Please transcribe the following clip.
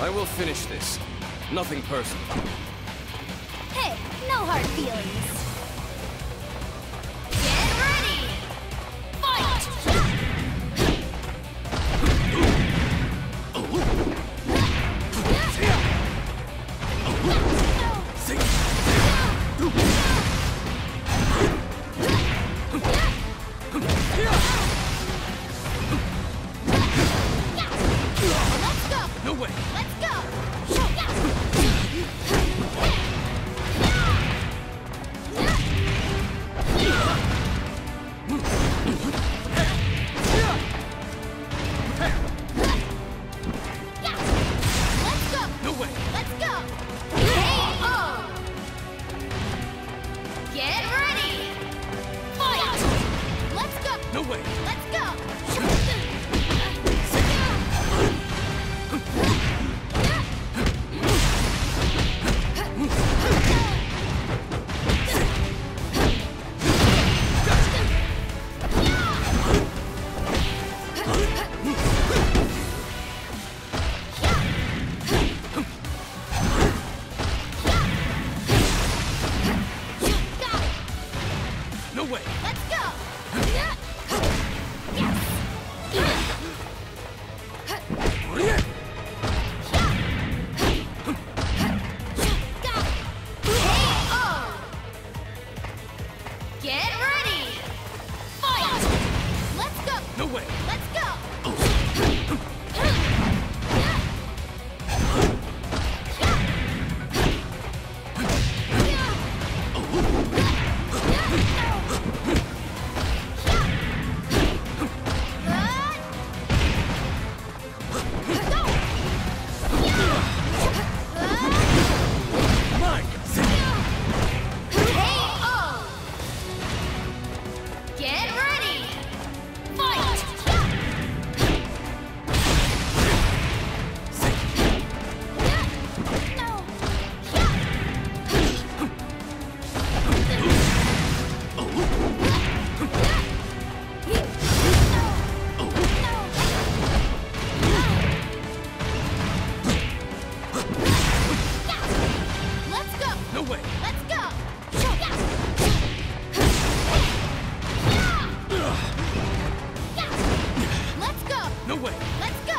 I will finish this. Nothing personal. Hey, no hard feelings. way. Let's No way. Let's No way! Let's go!